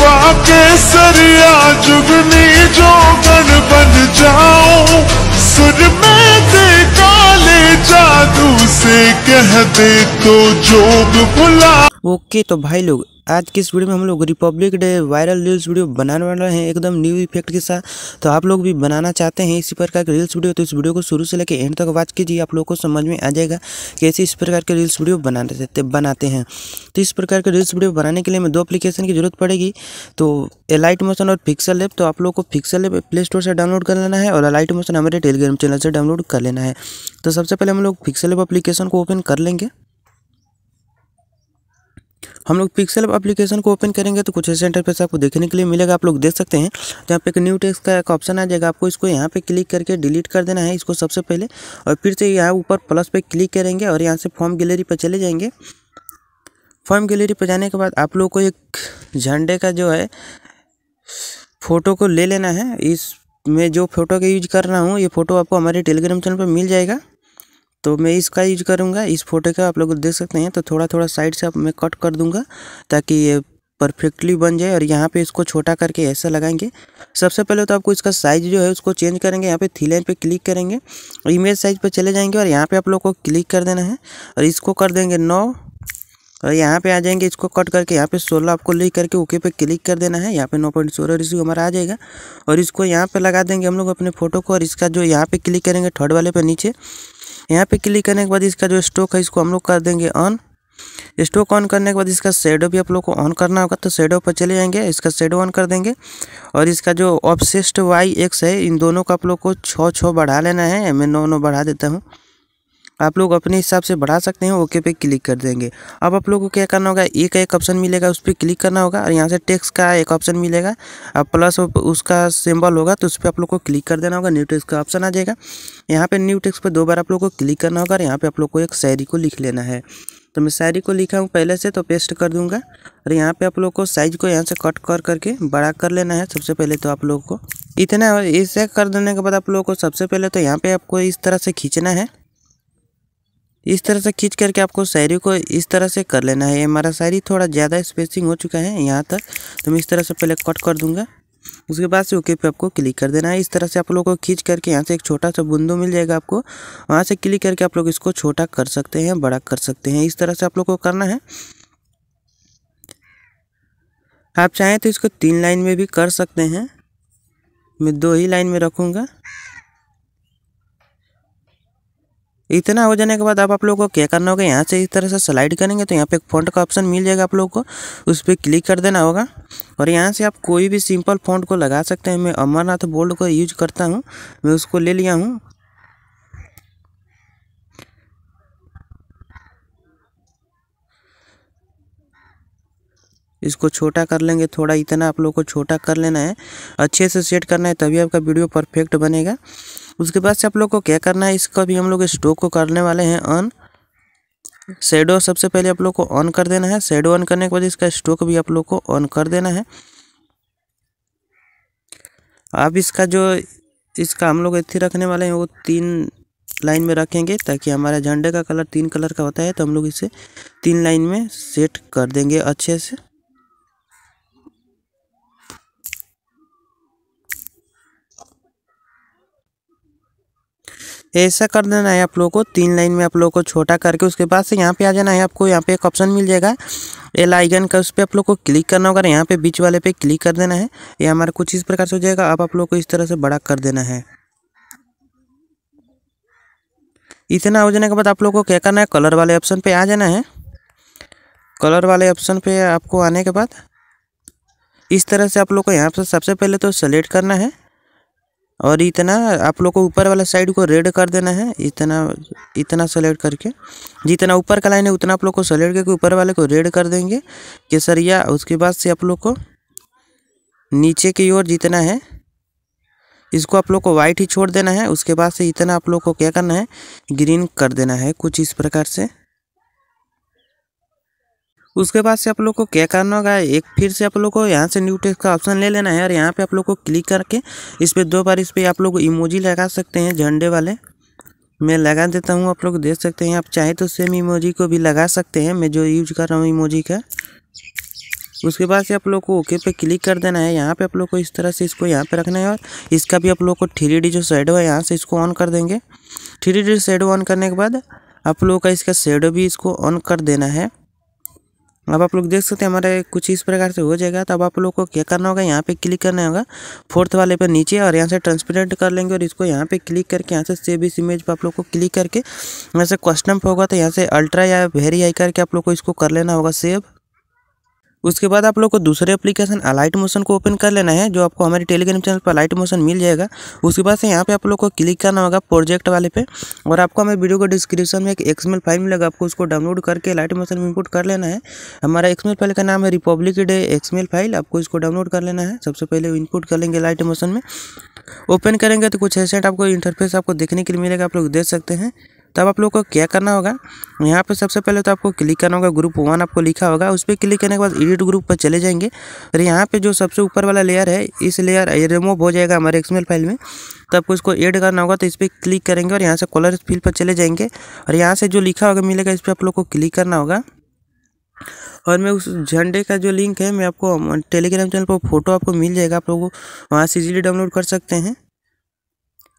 पाके सरिया जुगनी जोगन बन जाओ। सुर में दे काले जादू से कह दे तो जोग बुला। ओके तो भाई लोग आज की इस वीडियो में हम लोग republic day viral reels video बनाने वाले हैं, एकदम न्यू इफ़ेक्ट के साथ। तो आप लोग भी बनाना चाहते हैं इसी प्रकार के रील्स वीडियो तो इस वीडियो को शुरू से लेकर एंड तक वॉच कीजिए, आप लोग को समझ में आ जाएगा कैसे इस प्रकार के रील्स वीडियो बनाते बनाते हैं। तो इस प्रकार के रील्स वीडियो बनाने के लिए हमें दो एप्लीकेशन की ज़रूरत पड़ेगी। तो एलाइट मोशन और पिक्सल ऐप तो आप लोग को पिक्सल ऐप प्ले स्टोर से डाउनलोड कर लेना है और एलाइट मोशन हमारे टेलीग्राम चैनल से डाउनलोड कर लेना है। तो सबसे पहले हम लोग पिक्सल ऐप एप्लीकेशन को ओपन कर लेंगे। हम लोग पिक्सल एप्लीकेशन को ओपन करेंगे तो कुछ ऐसे इंटरफेस आपको देखने के लिए मिलेगा, आप लोग देख सकते हैं। तो यहाँ पे एक न्यू टेक्स का एक ऑप्शन आ जाएगा, आपको इसको यहाँ पे क्लिक करके डिलीट कर देना है इसको सबसे पहले। और फिर से यहाँ ऊपर प्लस पे क्लिक करेंगे और यहाँ से फॉर्म गैलरी पर चले जाएँगे। फॉर्म गैलरी पर जाने के बाद आप लोग को एक झंडे का जो है फ़ोटो को ले लेना है। इस मैं जो फ़ोटो का यूज़ कर रहा हूँ, ये फ़ोटो आपको हमारे टेलीग्राम चैनल पर मिल जाएगा। तो मैं इसका यूज़ करूँगा, इस फ़ोटो का आप लोग देख सकते हैं। तो थोड़ा थोड़ा साइड से मैं कट कर दूँगा ताकि ये परफेक्टली बन जाए और यहाँ पे इसको छोटा करके ऐसा लगाएँगे। सबसे पहले तो आपको इसका साइज़ जो है उसको चेंज करेंगे, यहाँ पे थी लाइन पर क्लिक करेंगे और इमेज साइज़ पर चले जाएँगे और यहाँ पे आप लोग को क्लिक कर देना है और इसको कर देंगे नौ और यहाँ पे आ जाएँगे, इसको कट करके, यहाँ पे सोलह आपको लिख करके ओके पे क्लिक कर देना है। यहाँ पे नौ पॉइंट सोलह रिसीव हमारा आ जाएगा। और इसको यहाँ पे लगा देंगे हम लोग अपने फ़ोटो को और इसका जो यहाँ पे क्लिक करेंगे थर्ड वाले पे नीचे। यहाँ पे क्लिक करने के बाद इसका जो स्टॉक है, इसको हम लोग कर देंगे ऑन स्टॉक ऑन करने के बाद इसका शेडो भी आप लोग को ऑन करना होगा तो शेडो पर चले जाएँगे, इसका शेडो ऑन कर देंगे। और इसका जो ऑब्सेस्ट वाई एक्स है, इन दोनों का आप लोग को छः छः बढ़ा लेना है। मैं नौ नौ बढ़ा देता हूँ। आप लोग अपने हिसाब से बढ़ा सकते हैं, ओके पे क्लिक कर देंगे। अब आप लोग को क्या करना होगा, एक एक ऑप्शन मिलेगा, उस पर क्लिक करना होगा और यहाँ से टेक्स्ट का एक ऑप्शन मिलेगा। अब प्लस उसका सिंबल होगा तो उस पर आप लोग को क्लिक कर देना होगा, न्यू टेक्स्ट का ऑप्शन आ जाएगा। यहाँ पर न्यू टेक्स्ट पर दो बार आप लोग को क्लिक करना होगा और यहाँ पे आप लोग को एक शायरी को लिख लेना है। तो मैं शायरी को लिखा हूँ पहले से तो पेस्ट कर दूँगा और यहाँ पे आप लोग को साइज़ को यहाँ से कट कर करके बड़ा कर लेना है सबसे पहले तो आप लोग को। इतना इसे कर देने के बाद आप लोग को सबसे पहले तो यहाँ पे आपको इस तरह से खींचना है। इस तरह से खींच करके आपको शायरी को इस तरह से कर लेना है। ये हमारा शायरी थोड़ा ज़्यादा स्पेसिंग हो चुका है यहाँ तक तो मैं इस तरह से पहले कट कर दूँगा। उसके बाद से ओके पे आपको क्लिक कर देना है। इस तरह से आप लोगों को खींच करके यहाँ से एक छोटा सा बुंदू मिल जाएगा आपको। वहाँ से क्लिक करके आप लोग इसको छोटा कर सकते हैं, बड़ा कर सकते हैं। इस तरह से आप लोग को करना है। आप चाहें तो इसको तीन लाइन में भी कर सकते हैं। मैं दो ही लाइन में रखूँगा। इतना हो जाने के बाद अब आप लोगों को क्या करना होगा? यहाँ से इस तरह से स्लाइड करेंगे तो यहाँ पे एक फ़ॉन्ट का ऑप्शन मिल जाएगा आप लोगों को। उस पर क्लिक कर देना होगा। और यहाँ से आप कोई भी सिंपल फ़ॉन्ट को लगा सकते हैं। मैं अमरनाथ बोल्ड को यूज़ करता हूँ। मैं उसको ले लिया हूँ। इसको छोटा कर लेंगे। थोड़ा इतना आप लोग को छोटा कर लेना है। अच्छे से सेट करना है तभी आपका वीडियो परफेक्ट बनेगा। उसके बाद से आप लोग को क्या करना है, इसका भी हम लोग स्टोक को करने वाले हैं ऑन शेडो सबसे पहले आप लोग को ऑन कर देना है। शेडो ऑन करने के बाद इसका स्टोक भी आप लोग को ऑन कर देना है। अब इसका जो, इसका हम लोग इतने रखने वाले हैं, वो तीन लाइन में रखेंगे ताकि हमारा झंडे का कलर तीन कलर का होता है तो हम लोग इसे तीन लाइन में सेट कर देंगे अच्छे से। ऐसा कर देना है आप लोगों को, तीन लाइन में आप लोगों को छोटा करके, उसके बाद से यहाँ पे आ जाना है आपको, यहाँ पे एक ऑप्शन मिल जाएगा। एल आइगन का उस पर आप लोग को क्लिक करना होगा, यहाँ पे बीच वाले पे क्लिक कर देना है। ये हमारा कुछ इस प्रकार से हो जाएगा, अब आप लोग को इस तरह से बड़ा कर देना है। इतना हो जाने के बाद आप लोग को क्या करना है कलर वाले ऑप्शन पे आ जाना है। कलर वाले ऑप्शन पे आपको आने के बाद, इस तरह से आप लोग को यहाँ पर सबसे पहले तो सेलेक्ट करना है। और इतना आप लोग को ऊपर वाला साइड को रेड कर देना है, इतना इतना सेलेक्ट करके। जितना ऊपर का लाइन है, उतना आप लोग को सेलेक्ट करके ऊपर वाले को रेड कर देंगे। केसरिया, उसके बाद से आप लोग को नीचे की ओर जितना है, इसको आप लोग को वाइट ही छोड़ देना है। उसके बाद से इतना आप लोग को क्या करना है ग्रीन कर देना है, कुछ इस प्रकार से। उसके बाद से आप लोग को क्या करना होगा? एक फिर से आप लोग को यहाँ से न्यू टेक्स्ट का ऑप्शन ले लेना है और यहाँ पे आप लोग को क्लिक करके इस पर दो बार इस पर आप लोग इमोजी लगा सकते हैं, झंडे वाले। मैं लगा देता हूँ, आप लोग देख सकते हैं। आप चाहे तो सेम इमोजी को भी लगा सकते हैं। मैं जो यूज़ कर रहा हूँ इमोजी का। उसके बाद से आप लोग को ओके पे क्लिक कर देना है। यहाँ पे आप लोग को इस तरह से इसको यहाँ पे रखना है और इसका भी आप लोग को थ्री जो शेडो है, यहाँ से इसको ऑन कर देंगे। थ्री डी ऑन करने के बाद आप लोगों का इसका शेडो भी इसको ऑन कर देना है। अब आप लोग देख सकते हैं, हमारे कुछ इस प्रकार से हो जाएगा। तो अब आप लोग को क्या करना होगा, यहाँ पे क्लिक करना होगा, फोर्थ वाले पे नीचे, और यहाँ से ट्रांसपेरेंट कर लेंगे, और इसको यहाँ पे क्लिक करके, यहाँ से सेव इस इमेज पर आप लोग को क्लिक करके, यहाँ से कस्टम होगा तो यहाँ से अल्ट्रा या वेरी आई करके आप लोग को इसको कर लेना होगा सेव उसके बाद आप लोग को दूसरे एप्लीकेशन अलाइट मोशन को ओपन कर लेना है, जो आपको हमारे टेलीग्राम चैनल पर अलाइट मोशन मिल जाएगा। उसके बाद से यहाँ पे आप लोग को क्लिक करना होगा प्रोजेक्ट वाले पे, और आपको हमें वीडियो को डिस्क्रिप्शन में एक एक्समेल फ़ाइल मिलेगा, आपको उसको डाउनलोड करके लाइट मोशन में इनपुट कर लेना है। हमारा एक्सएमएल फ़ाइल का नाम है रिपब्लिक डे एक्समेल फ़ाइल आपको इसको डाउनलोड कर लेना है। सबसे पहले इनपुट कर लेंगे लाइट मोशन में। ओपन करेंगे तो कुछ ऐसे आपको इंटरफेस आपको देखने के लिए मिलेगा, आप लोग देख सकते हैं। तब आप लोग को क्या करना होगा? यहाँ पे सबसे पहले तो आपको क्लिक करना होगा ग्रुप वन आपको लिखा होगा, उस पर क्लिक करने के बाद एडिट ग्रुप पर चले जाएँगे। और यहाँ पे जो सबसे ऊपर वाला लेयर है, इस लेयर रिमूव हो जाएगा हमारे एक्समेल फ़ाइल में। तो आपको इसको ऐड करना होगा तो इस पर क्लिक करेंगे और यहाँ से कलर फिल पर चले जाएँगे। और यहाँ से जो लिखा होगा, मिलेगा, इस पर आप लोग को क्लिक करना होगा। और मैं उस झंडे का जो लिंक है, मैं आपको, टेलीग्राम चैनल पर फ़ोटो आपको मिल जाएगा, आप लोग वहाँ से इजीली डाउनलोड कर सकते हैं।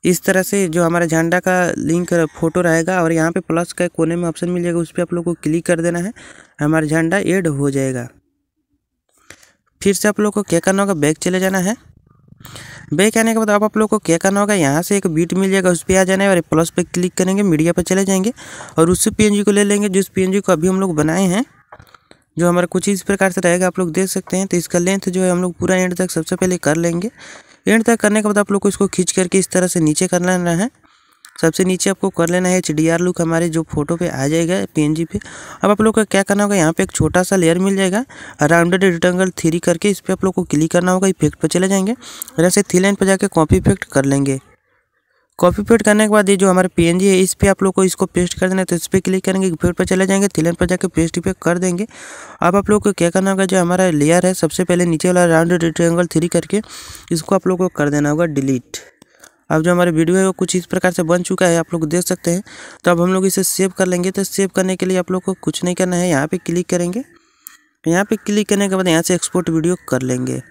इस तरह से जो हमारा झंडा का लिंक फ़ोटो रहेगा और यहाँ पे प्लस का कोने में ऑप्शन मिल जाएगा उस पर आप लोग को क्लिक कर देना है। हमारा झंडा ऐड हो जाएगा। फिर से आप लोग को क्या करना होगा बैक चले जाना है। बैक आने के बाद अब आप लोग को क्या करना होगा यहाँ से एक बीट मिल जाएगा, उस पर आ जाना है और प्लस पे क्लिक करेंगे, मीडिया पर चले जाएँगे। और उस पी को ले लेंगे, जिस पी को अभी हम लोग बनाए हैं, जो हमारा कुछ इस प्रकार से रहेगा, आप लोग देख सकते हैं। तो इसका लेंथ जो है, हम लोग पूरा एंड तक सबसे पहले कर लेंगे। एंड तक करने के बाद आप लोग को इसको खींच करके इस तरह से नीचे कर लेना है। सबसे नीचे आपको कर लेना है एच डी आर लुक हमारे जो फ़ोटो पे आ जाएगा पीएनजी पे। अब आप लोग का क्या करना होगा, यहाँ पे एक छोटा सा लेयर मिल जाएगा। राउंडेड रिटेंगल थ्री करके इस पर आप लोग को क्लिक करना होगा इफ़ेक्ट पर चले जाएँगे। और ऐसे थ्री लाइन पर जाके कॉपी इफ़ेक्ट कर लेंगे। कॉपी पेस्ट करने के बाद ये जो हमारे पीएनजी है, इस पर आप लोग को इसको पेस्ट कर देना है तो इस पर क्लिक करेंगे, फिर पर चले जाएँगे थिलन पर जाकर पेस्ट पे कर देंगे। अब आप लोग को क्या करना होगा, जो हमारा लेयर है, सबसे पहले नीचे वाला राउंड रेक्टेंगल थ्री करके इसको आप लोग को कर देना होगा डिलीट अब जो हमारे वीडियो है, वो कुछ इस प्रकार से बन चुका है, आप लोग देख सकते हैं। तो अब हम लोग इसे सेव कर लेंगे तो सेव करने के लिए आप लोग को कुछ नहीं करना है, यहाँ पर क्लिक करेंगे। यहाँ पर क्लिक करने के बाद यहाँ से एक्सपोर्ट वीडियो कर लेंगे।